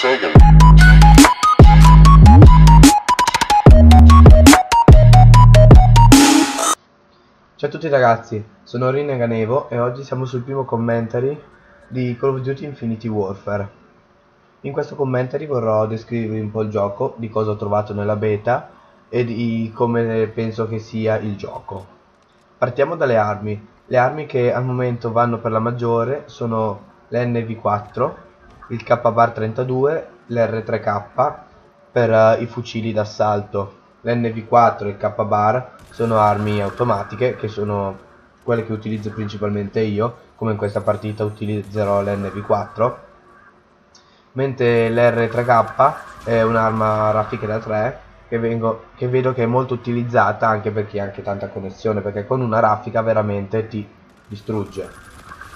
Sega. Ciao a tutti ragazzi, sono Rin Ganevo e oggi siamo sul primo commentary di Call of Duty Infinity Warfare. In questo commentary vorrò descrivervi un po' il gioco, di cosa ho trovato nella beta e di come penso che sia il gioco. Partiamo dalle armi. Le armi che al momento vanno per la maggiore sono l'NV4, il KBAR 32, l'R3K per uh, i fucili d'assalto. L'NV4 e il KBAR sono armi automatiche che sono quelle che utilizzo principalmente io, come in questa partita utilizzerò l'NV4 mentre l'R3K è un'arma raffica da 3 che, vengo, che vedo che è molto utilizzata anche per chi ha anche tanta connessione perché con una raffica veramente ti distrugge.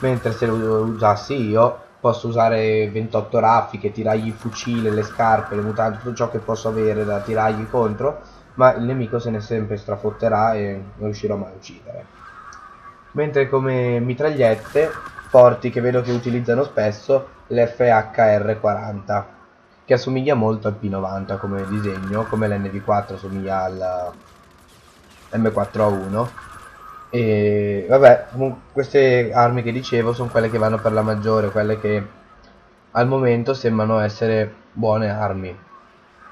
Mentre se lo usassi io posso usare 28 raffiche, tirargli il fucile, le scarpe, le mutande, tutto ciò che posso avere da tirargli contro ma il nemico se ne sempre strafotterà e non riuscirò mai a uccidere. Mentre come mitragliette forti che vedo che utilizzano spesso l'FHR40 che assomiglia molto al P90 come disegno, come l'NV4 assomiglia al M4A1 e vabbè, queste armi che dicevo sono quelle che vanno per la maggiore, quelle che al momento sembrano essere buone armi.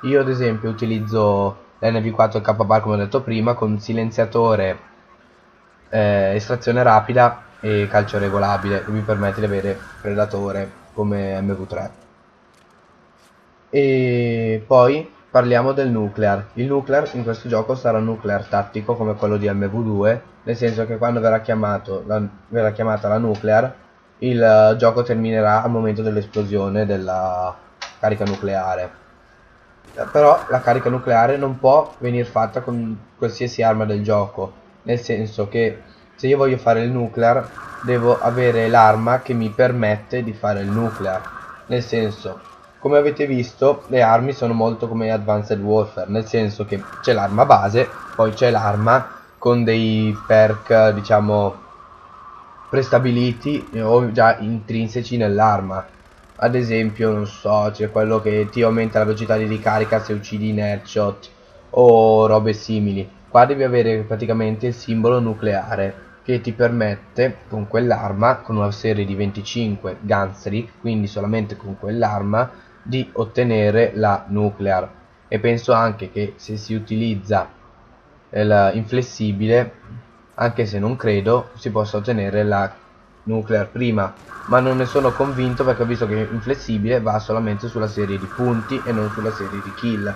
Io ad esempio utilizzo l'NV4 e KBAR come ho detto prima con silenziatore, eh, estrazione rapida e calcio regolabile che mi permette di avere predatore come MV3 e poi parliamo del nuclear. Il nuclear in questo gioco sarà un nuclear tattico come quello di MV2 nel senso che quando verrà, la, verrà chiamata la nuclear il uh, gioco terminerà al momento dell'esplosione della carica nucleare. Però la carica nucleare non può venire fatta con qualsiasi arma del gioco nel senso che se io voglio fare il nuclear devo avere l'arma che mi permette di fare il nuclear. Nel senso come avete visto le armi sono molto come Advanced Warfare nel senso che c'è l'arma base poi c'è l'arma con dei perk diciamo prestabiliti o già intrinseci nell'arma. Ad esempio non so c'è quello che ti aumenta la velocità di ricarica se uccidi in headshot o robe simili. Qua devi avere praticamente il simbolo nucleare che ti permette con quell'arma con una serie di 25 gunstreak quindi solamente con quell'arma di ottenere la nuclear. E penso anche che se si utilizza l'inflessibile anche se non credo si possa ottenere la nuclear prima. Ma non ne sono convinto perché ho visto che inflessibile va solamente sulla serie di punti e non sulla serie di kill.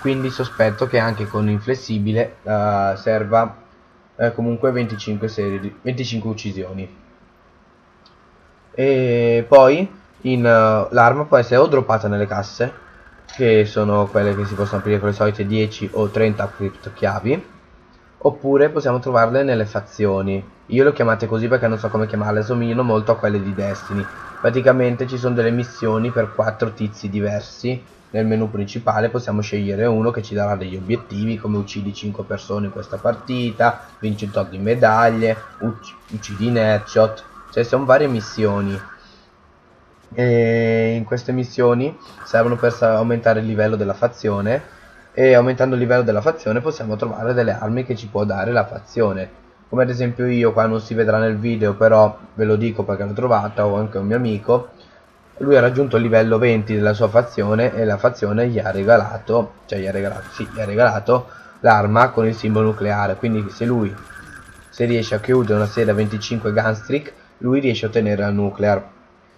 Quindi sospetto che anche con inflessibile uh, serva eh, comunque 25 serie di, 25 uccisioni. E poi in uh, l'arma può essere o droppata nelle casse che sono quelle che si possono aprire con le solite 10 o 30 crypt chiavi oppure possiamo trovarle nelle fazioni. Io le ho chiamate così perché non so come chiamarle somigliano molto a quelle di Destiny. Praticamente ci sono delle missioni per 4 tizi diversi. Nel menu principale possiamo scegliere uno che ci darà degli obiettivi come uccidi 5 persone in questa partita, vinci un tot di medaglie, ucc uccidi in headshot, cioè sono varie missioni e in queste missioni servono per aumentare il livello della fazione e aumentando il livello della fazione possiamo trovare delle armi che ci può dare la fazione. Come ad esempio io qua non si vedrà nel video però ve lo dico perché l'ho trovata o anche un mio amico. Lui ha raggiunto il livello 20 della sua fazione e la fazione gli ha regalato cioè gli ha regalato sì, gli ha regalato l'arma con il simbolo nucleare. Quindi se lui se riesce a chiudere una serie a 25 gunstreak lui riesce a ottenere la nuclear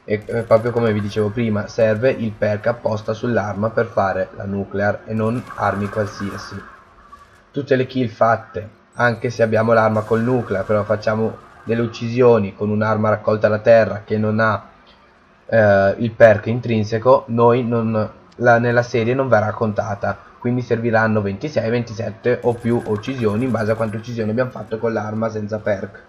e eh, proprio come vi dicevo prima serve il perk apposta sull'arma per fare la nuclear e non armi qualsiasi. Tutte le kill fatte anche se abbiamo l'arma col nuclear però facciamo delle uccisioni con un'arma raccolta da terra che non ha eh, il perk intrinseco noi non, la, nella serie non verrà contata. Quindi serviranno 26 27 o più uccisioni in base a quante uccisioni abbiamo fatto con l'arma senza perk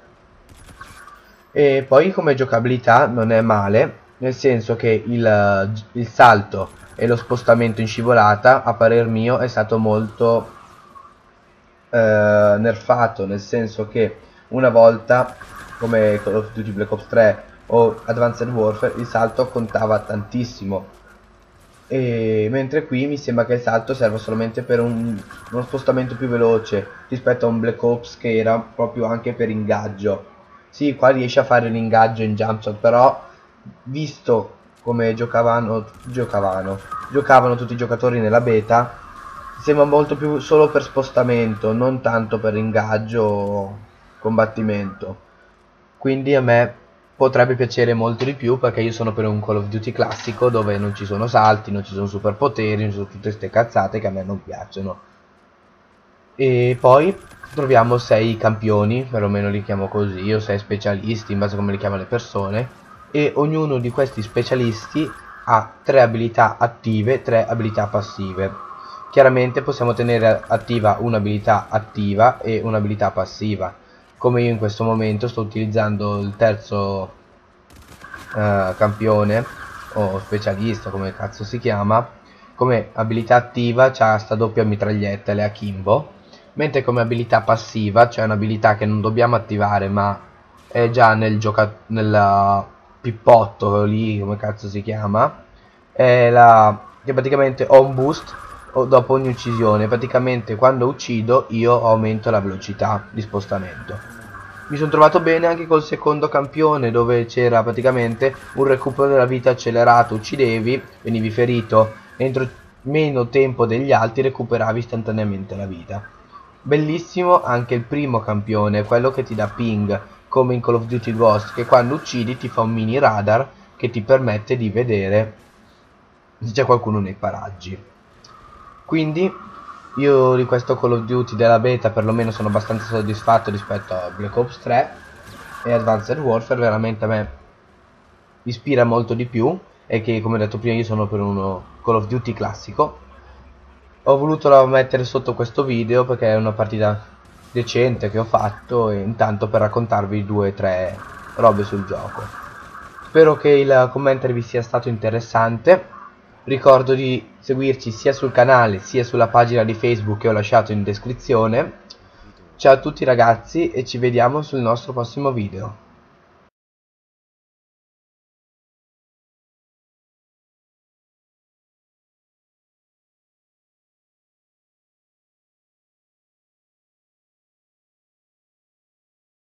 e poi come giocabilità non è male nel senso che il, il salto e lo spostamento in scivolata a parer mio è stato molto eh, nerfato nel senso che una volta come Call of Duty Black Ops 3 o Advanced Warfare il salto contava tantissimo. E mentre qui mi sembra che il salto serva solamente per un, uno spostamento più veloce rispetto a un Black Ops che era proprio anche per ingaggio sì qua riesce a fare l'ingaggio in jump shot però visto come giocavano giocavano giocavano tutti i giocatori nella beta sembra molto più solo per spostamento non tanto per ingaggio o combattimento quindi a me potrebbe piacere molto di più perché io sono per un Call of Duty classico dove non ci sono salti, non ci sono superpoteri, non ci sono tutte queste cazzate che a me non piacciono. E poi troviamo 6 campioni, perlomeno li chiamo così, o 6 specialisti in base a come li chiamano le persone, e ognuno di questi specialisti ha 3 abilità attive, e 3 abilità passive. Chiaramente possiamo tenere attiva un'abilità attiva e un'abilità passiva. Come io in questo momento sto utilizzando il terzo uh, campione o specialista come cazzo si chiama come abilità attiva c'ha sta doppia mitraglietta le Akimbo mentre come abilità passiva c'è un'abilità che non dobbiamo attivare ma è già nel nel pippotto lì come cazzo si chiama è la che praticamente ho un boost dopo ogni uccisione praticamente quando uccido io aumento la velocità di spostamento. Mi sono trovato bene anche col secondo campione dove c'era praticamente un recupero della vita accelerato uccidevi venivi ferito entro meno tempo degli altri recuperavi istantaneamente la vita bellissimo anche il primo campione quello che ti dà ping come in Call of Duty Ghost che quando uccidi ti fa un mini radar che ti permette di vedere se c'è qualcuno nei paraggi. Quindi io di questo Call of Duty della beta perlomeno sono abbastanza soddisfatto rispetto a Black Ops 3 e Advanced Warfare veramente a me ispira molto di più e che come ho detto prima io sono per uno Call of Duty classico ho voluto mettere sotto questo video perché è una partita decente che ho fatto e intanto per raccontarvi due o tre robe sul gioco. Spero che il commentary vi sia stato interessante. Ricordo di seguirci sia sul canale sia sulla pagina di Facebook che ho lasciato in descrizione. Ciao a tutti ragazzi e ci vediamo sul nostro prossimo video